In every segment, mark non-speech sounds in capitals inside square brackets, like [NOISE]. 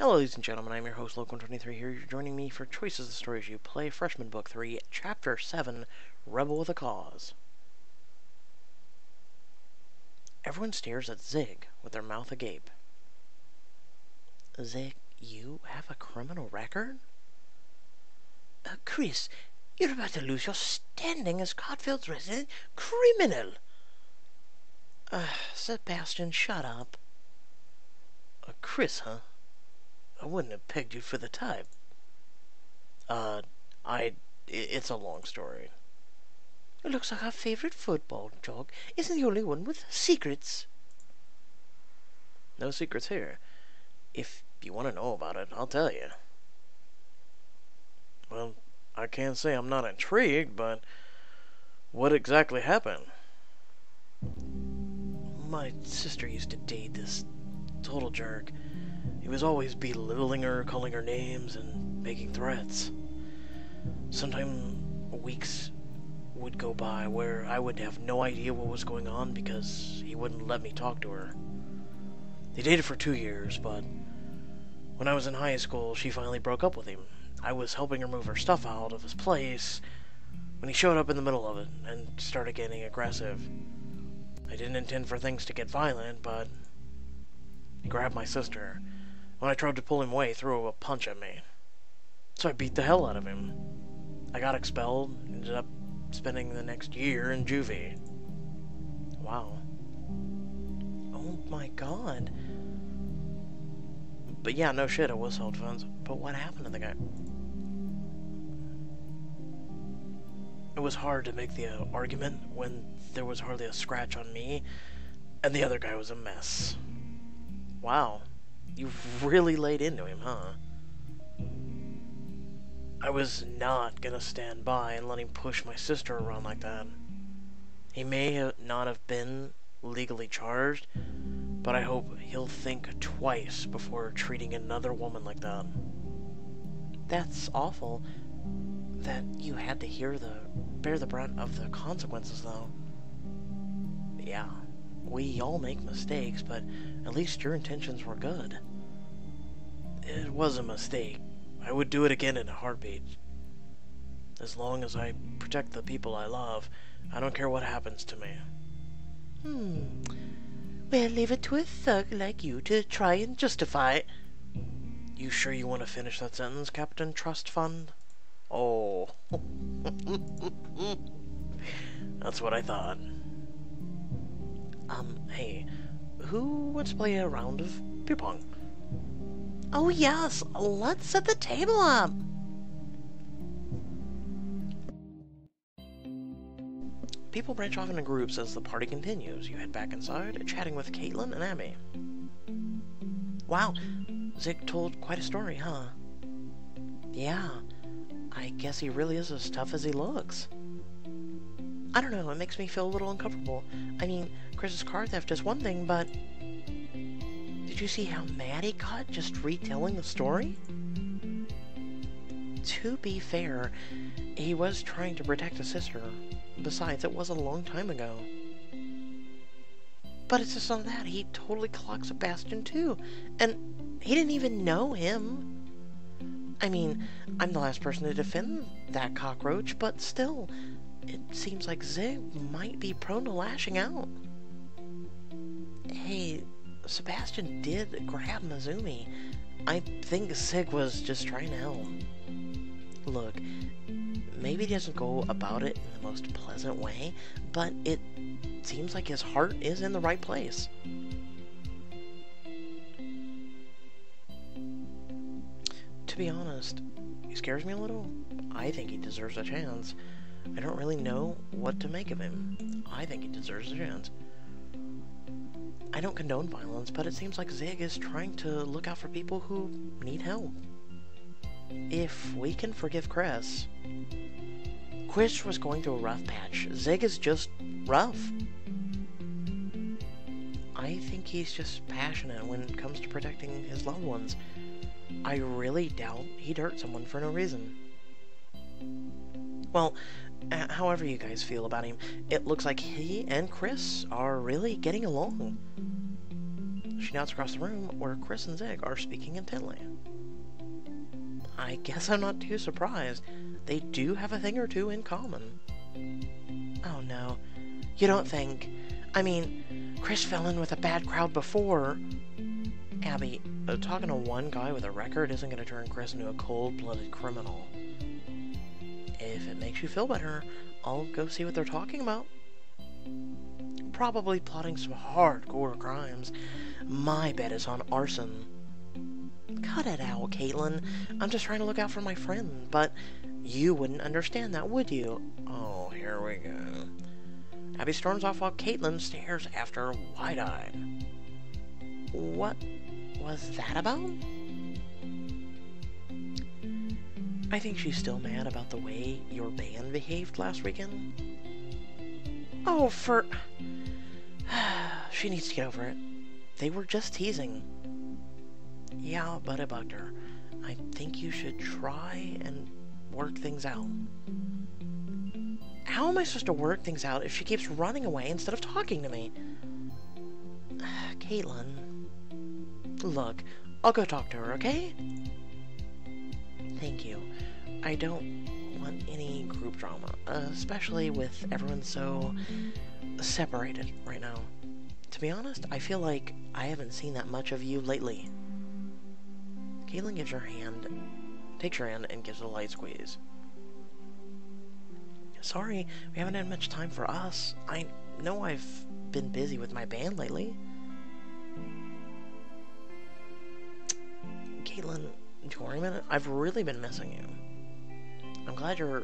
Hello, ladies and gentlemen. I'm your host, Lokim23 here. You're joining me for Choices of Stories You Play, Freshman Book 3, Chapter 7, Rebel with a Cause. Everyone stares at Zig with their mouth agape. Zig, you have a criminal record? Uh, Chris, you're about to lose your standing as Hartfeld's resident criminal. Uh, Sebastian, shut up. Uh, Chris, huh? I wouldn't have pegged you for the type. Uh, I... It's a long story. It looks like our favorite football dog isn't the only one with secrets. No secrets here. If you want to know about it, I'll tell you. Well, I can't say I'm not intrigued, but what exactly happened? My sister used to date this total jerk. He was always belittling her, calling her names, and making threats. Sometimes weeks would go by where I would have no idea what was going on because he wouldn't let me talk to her. They dated for two years, but when I was in high school, she finally broke up with him. I was helping her move her stuff out of his place when he showed up in the middle of it and started getting aggressive. I didn't intend for things to get violent, but he grabbed my sister. When I tried to pull him away, he threw a punch at me. So I beat the hell out of him. I got expelled, ended up spending the next year in juvie. Wow. Oh my god. But yeah, no shit, it was held funds. But what happened to the guy? It was hard to make the uh, argument when there was hardly a scratch on me, and the other guy was a mess. Wow. You really laid into him, huh? I was not gonna stand by and let him push my sister around like that. He may not have been legally charged, but I hope he'll think twice before treating another woman like that. That's awful that you had to hear the bear the brunt of the consequences though. Yeah, we all make mistakes, but at least your intentions were good. It was a mistake. I would do it again in a heartbeat. As long as I protect the people I love, I don't care what happens to me. Hmm. Well, leave it to a thug like you to try and justify it. You sure you want to finish that sentence, Captain Trust Fund? Oh. [LAUGHS] That's what I thought. Um, hey, who wants to play a round of beer pong? Oh yes, let's set the table up. People branch off into groups as the party continues. You head back inside, chatting with Kaitlyn and Abby. Wow, Zig told quite a story, huh? Yeah, I guess he really is as tough as he looks. I don't know, it makes me feel a little uncomfortable. I mean, Chris's car theft is one thing, but... Did you see how mad he got just retelling the story? To be fair, he was trying to protect his sister. Besides, it was a long time ago. But it's just on that, he totally clocked Sebastian too. And he didn't even know him. I mean, I'm the last person to defend that cockroach, but still, it seems like Zig might be prone to lashing out. Hey, Sebastian did grab Mizumi. I think Zig was just trying to help. Look, maybe he doesn't go about it in the most pleasant way, but it seems like his heart is in the right place. To be honest, he scares me a little. I think he deserves a chance. I don't really know what to make of him. I think he deserves a chance. I don't condone violence, but it seems like Zig is trying to look out for people who need help. If we can forgive Chris, Chris was going through a rough patch. Zig is just rough. I think he's just passionate when it comes to protecting his loved ones. I really doubt he'd hurt someone for no reason. Well, uh, however you guys feel about him, it looks like he and Chris are really getting along. She nods across the room where Chris and Zig are speaking intently. I guess I'm not too surprised. They do have a thing or two in common. Oh no. You don't think... I mean, Chris fell in with a bad crowd before. Abby, uh, talking to one guy with a record isn't going to turn Chris into a cold-blooded criminal. If it makes you feel better, I'll go see what they're talking about. Probably plotting some hardcore crimes. My bet is on arson. Cut it out, Kaitlyn. I'm just trying to look out for my friend, but you wouldn't understand that, would you? Oh, here we go. Abby storms off while Kaitlyn stares after wide-eyed. What was that about? I think she's still mad about the way your band behaved last weekend. Oh, for... [SIGHS] she needs to get over it. They were just teasing. Yeah, but it bugged her. I think you should try and work things out. How am I supposed to work things out if she keeps running away instead of talking to me? [SIGHS] Kaitlyn. Look, I'll go talk to her, okay? Thank you. I don't want any group drama, especially with everyone so separated right now. To be honest, I feel like I haven't seen that much of you lately. Kaitlyn gives her hand, takes your hand, and gives it a light squeeze. Sorry, we haven't had much time for us. I know I've been busy with my band lately. Kaitlyn, minute? I've really been missing you. I'm glad you're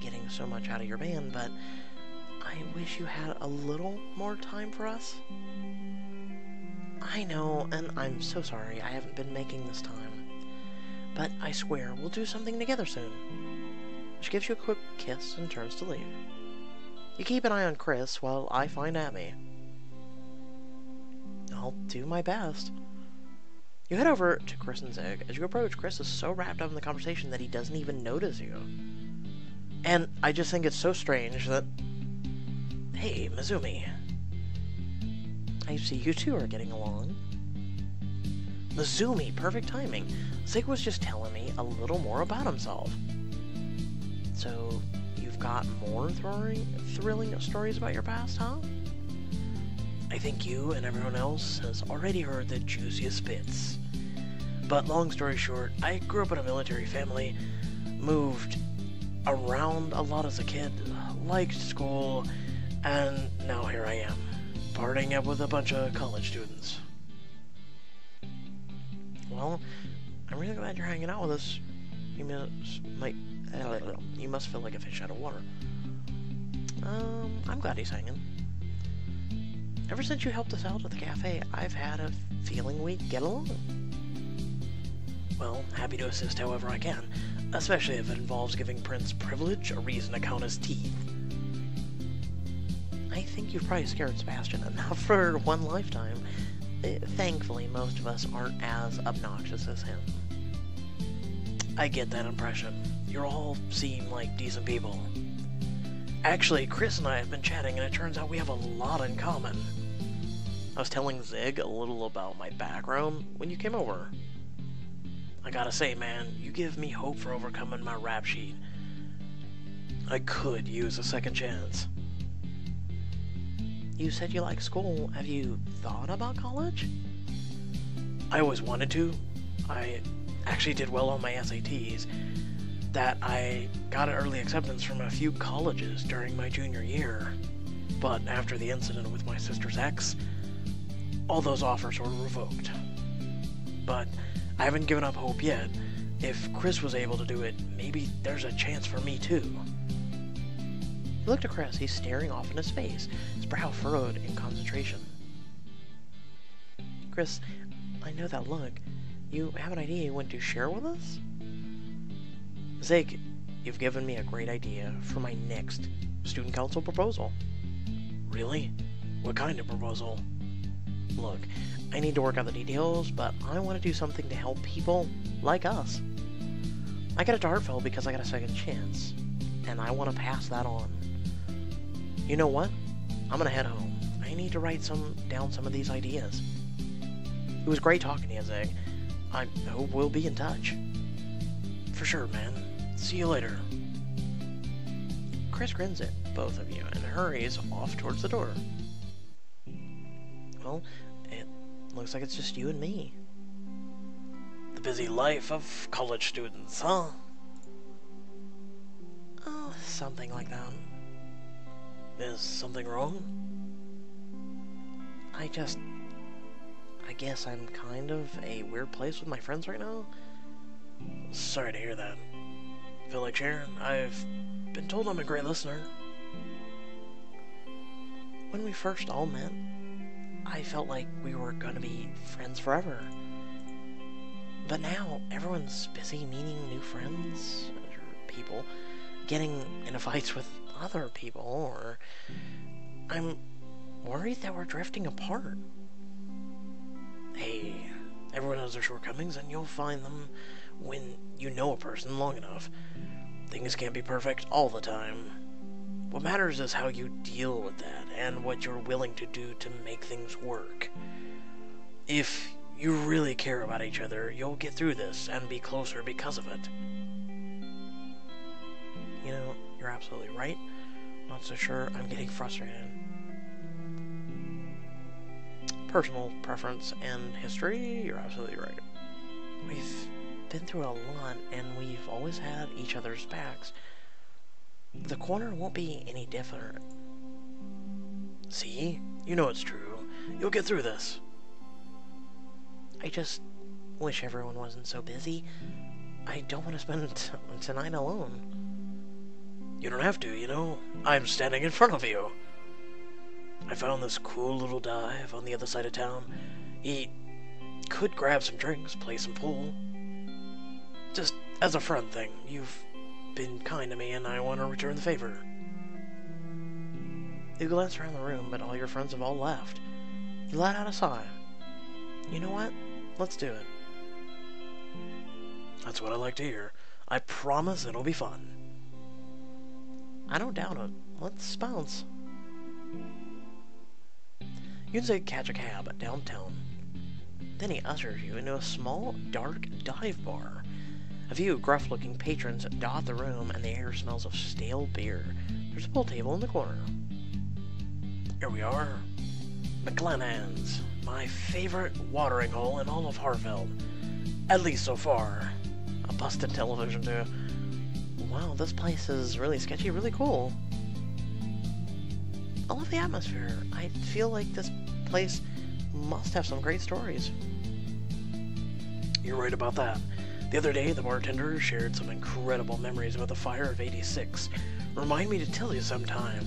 getting so much out of your band, but I wish you had a little more time for us. I know, and I'm so sorry I haven't been making this time. But I swear, we'll do something together soon. She gives you a quick kiss and turns to leave. You keep an eye on Chris while I find Abby. I'll do my best. You head over to Chris and Zig. As you approach, Chris is so wrapped up in the conversation that he doesn't even notice you. And I just think it's so strange that... Hey, Mizumi. I see you two are getting along. Mizumi, perfect timing. Zig was just telling me a little more about himself. So, you've got more thrilling, thrilling stories about your past, huh? I think you and everyone else has already heard the juiciest bits. But long story short, I grew up in a military family, moved around a lot as a kid, liked school, and now here I am, partying up with a bunch of college students. Well, I'm really glad you're hanging out with us. You must, might, you must feel like a fish out of water. Um, I'm glad he's hanging. Ever since you helped us out at the cafe, I've had a feeling we'd get along. Well, happy to assist however I can, especially if it involves giving Prince Privilege a reason to count his teeth. I think you've probably scared Sebastian [LAUGHS] enough for one lifetime. Uh, thankfully, most of us aren't as obnoxious as him. I get that impression. You all seem like decent people. Actually, Chris and I have been chatting, and it turns out we have a lot in common. I was telling Zig a little about my background when you came over. I gotta say, man, you give me hope for overcoming my rap sheet. I could use a second chance. You said you like school. Have you thought about college? I always wanted to. I actually did well on my SATs. That I got an early acceptance from a few colleges during my junior year. But after the incident with my sister's ex, all those offers were revoked. But I haven't given up hope yet. If Chris was able to do it, maybe there's a chance for me too. He looked Chris. He's staring off in his face, his brow furrowed in concentration. Chris, I know that look. You have an idea you want to share with us? Zig, you've given me a great idea for my next student council proposal. Really? What kind of proposal? Look, I need to work out the details, but I want to do something to help people like us. I got a Hartfeld because I got a second chance, and I want to pass that on. You know what? I'm gonna head home. I need to write some down some of these ideas. It was great talking to you, Zig. I hope we'll be in touch. For sure, man. See you later. Chris grins at both of you and hurries off towards the door. Well, it looks like it's just you and me. The busy life of college students, huh? Oh, something like that. Is something wrong? I just... I guess I'm kind of a weird place with my friends right now. Sorry to hear that. Feel like Sharon, I've been told I'm a great listener. When we first all met, I felt like we were gonna be friends forever. But now, everyone's busy meeting new friends, or people, getting into fights with other people, or I'm worried that we're drifting apart. Hey, everyone has their shortcomings, and you'll find them when you know a person long enough. Things can't be perfect all the time. What matters is how you deal with that, and what you're willing to do to make things work. If you really care about each other, you'll get through this and be closer because of it. Absolutely right. Not so sure I'm getting frustrated. Personal preference and history, you're absolutely right. We've been through a lot, and we've always had each other's backs. The corner won't be any different. See? You know it's true. You'll get through this. I just wish everyone wasn't so busy. I don't want to spend [LAUGHS] tonight alone. You don't have to, you know. I'm standing in front of you. I found this cool little dive on the other side of town. He could grab some drinks, play some pool. Just as a friend thing. You've been kind to me and I want to return the favor. You glance around the room, but all your friends have all left. You let out a sigh. You know what? Let's do it. That's what I like to hear. I promise it'll be fun. I don't doubt it. Let's bounce. You say catch a cab downtown. Then he ushers you into a small, dark dive bar. A few gruff-looking patrons dot the room, and the air smells of stale beer. There's a pool table in the corner. Here we are. McLennan's, my favorite watering hole in all of Hartfeld. At least so far. A busted television, too. Wow, this place is really sketchy, really cool. I love the atmosphere. I feel like this place must have some great stories. You're right about that. The other day, the bartender shared some incredible memories about the fire of 86. Remind me to tell you sometime.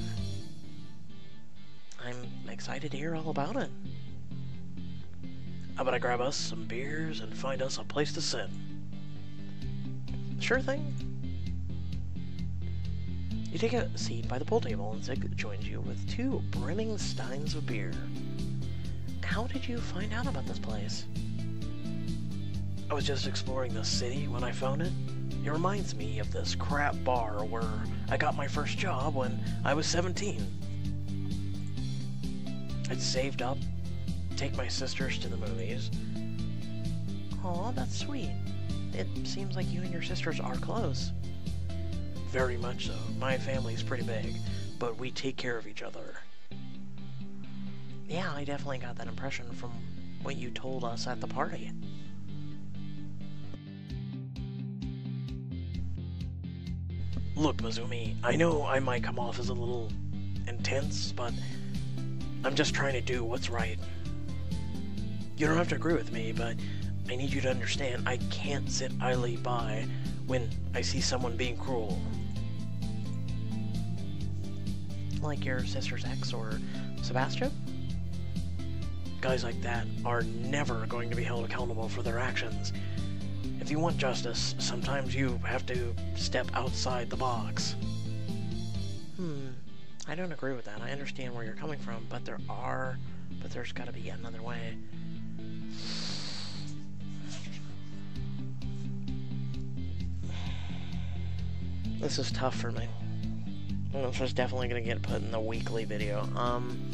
I'm excited to hear all about it. How about I grab us some beers and find us a place to sit? Sure thing. You take a seat by the pool table and Zig joins you with two brimming steins of beer. How did you find out about this place? I was just exploring the city when I found it. It reminds me of this crap bar where I got my first job when I was 17. I'd saved up, take my sisters to the movies. Aw, that's sweet. It seems like you and your sisters are close. Very much so. My family is pretty big, but we take care of each other. Yeah, I definitely got that impression from what you told us at the party. Look, Mizumi, I know I might come off as a little intense, but I'm just trying to do what's right. You don't have to agree with me, but I need you to understand I can't sit idly by when I see someone being cruel. Like your sister's ex or Sebastian? Guys like that are never going to be held accountable for their actions. If you want justice, sometimes you have to step outside the box. Hmm. I don't agree with that. I understand where you're coming from, but there are... But there's gotta be another way. [SIGHS] This is tough for me. This is definitely gonna get put in the weekly video. Um...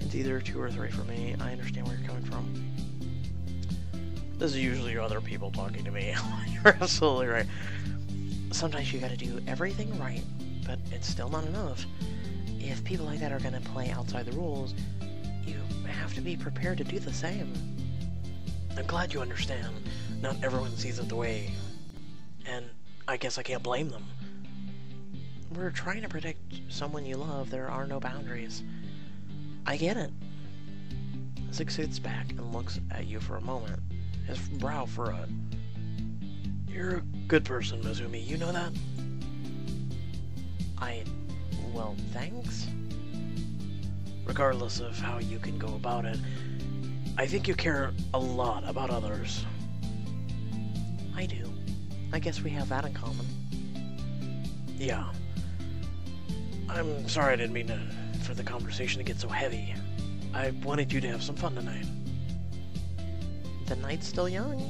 It's either two or three for me. I understand where you're coming from. This is usually other people talking to me. [LAUGHS] you're absolutely right. Sometimes you gotta do everything right, but it's still not enough. If people like that are gonna play outside the rules, you have to be prepared to do the same. I'm glad you understand. Not everyone sees it the way. I guess I can't blame them. We're trying to protect someone you love. There are no boundaries. I get it. Zig sits back and looks at you for a moment, his brow furrowed. You're a good person, Mizumi. You know that? I... well, thanks? Regardless of how you can go about it, I think you care a lot about others. I do. I guess we have that in common. Yeah. I'm sorry I didn't mean to, for the conversation to get so heavy. I wanted you to have some fun tonight. The night's still young.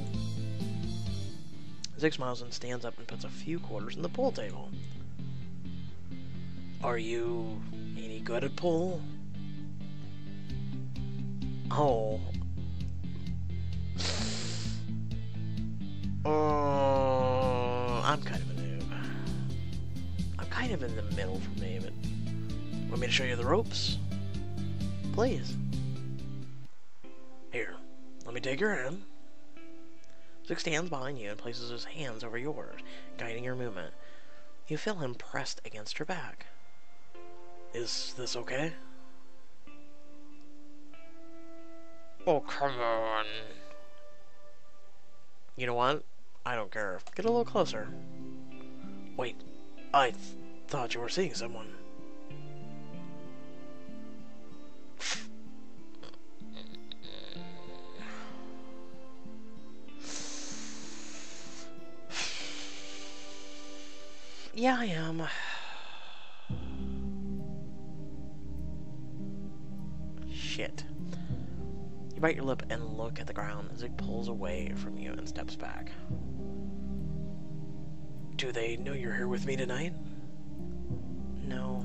Zig smiles and stands up and puts a few quarters in the pool table. Are you any good at pool? Oh. Oh, [SIGHS] I'm kind of a noob. I'm kind of in the middle for me, but want me to show you the ropes? Please. Here, let me take your hand. Zig stands behind you and places his hands over yours, guiding your movement. You feel him pressed against your back. Is this okay? Oh, come on. You know what? I don't care. Get a little closer. Wait, I th thought you were seeing someone. Yeah, I am. [SIGHS] Shit. You bite your lip and look at the ground as it pulls away from you and steps back. Do they know you're here with me tonight? No.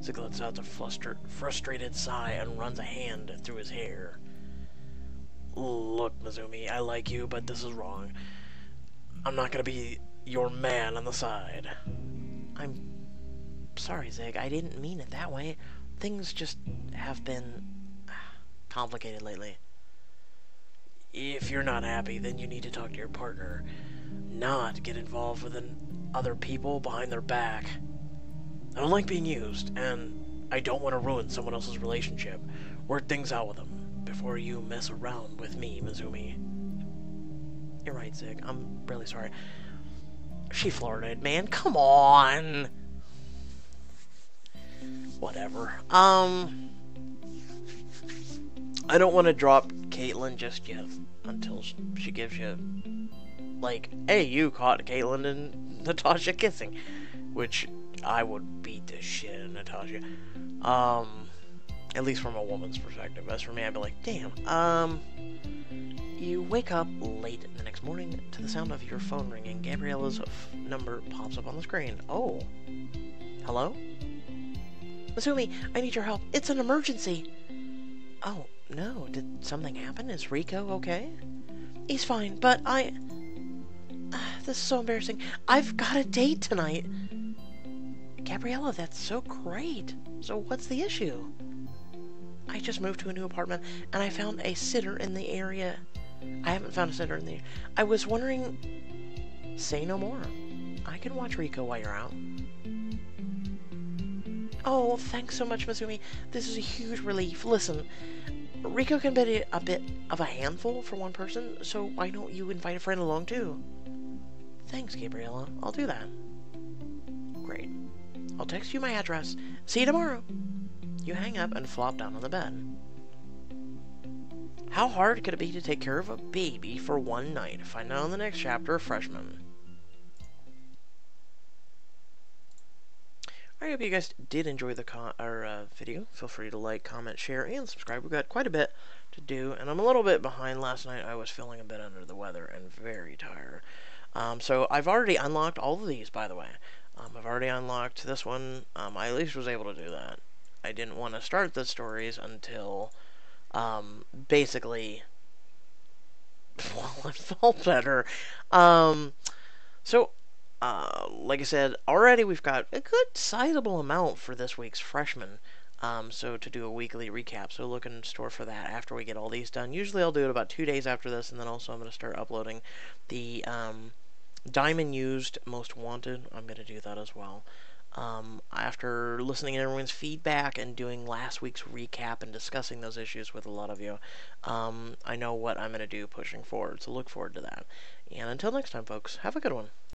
Zig lets out a flustered, frustrated sigh and runs a hand through his hair. Look, Mizumi, I like you, but this is wrong. I'm not gonna be your man on the side. I'm sorry, Zig. I didn't mean it that way. Things just have been complicated lately. If you're not happy, then you need to talk to your partner. Not get involved with other people behind their back. I don't like being used, and I don't want to ruin someone else's relationship. Work things out with them before you mess around with me, Mizumi. You're right, Zig. I'm really sorry. She flirted, man. Come on. Whatever. Um, I don't want to drop Kaitlyn just yet until she gives you, like, hey, you caught Kaitlyn and [LAUGHS] Natasha kissing, which I would beat the shit out of Natasha. Um, at least from a woman's perspective. As for me, I'd be like, damn. Um, you wake up late the next morning to the sound of your phone ringing. Gabriella's number pops up on the screen. Oh. Hello? Masumi, I need your help. It's an emergency. Oh, no. Did something happen? Is Rico okay? He's fine, but I... Uh, this is so embarrassing. I've got a date tonight. Gabriella, that's so great. So what's the issue? I just moved to a new apartment, and I found a sitter in the area I haven't found a sitter in there. I was wondering... Say no more. I can watch Rico while you're out. Oh, thanks so much, Mizumi. This is a huge relief. Listen, Rico can be a bit of a handful for one person, so why don't you invite a friend along too? Thanks, Gabriella. I'll do that. Great. I'll text you my address. See you tomorrow. You hang up and flop down on the bed. How hard could it be to take care of a baby for one night? Find out in the next chapter of Freshman. I hope you guys did enjoy the our uh, video. Feel free to like, comment, share, and subscribe. We've got quite a bit to do, and I'm a little bit behind. Last night I was feeling a bit under the weather and very tired. Um, so I've already unlocked all of these, by the way. Um, I've already unlocked this one. Um, I at least was able to do that. I didn't want to start the stories until um, basically, well, I felt better. Um, so, uh, like I said, already we've got a good sizable amount for this week's freshman. Um, so to do a weekly recap, so look in store for that after we get all these done. Usually I'll do it about two days after this, and then also I'm going to start uploading the um, Diamond Used Most Wanted. I'm going to do that as well. Um, after listening to everyone's feedback and doing last week's recap and discussing those issues with a lot of you, um, I know what I'm going to do pushing forward. So look forward to that. And until next time, folks, have a good one.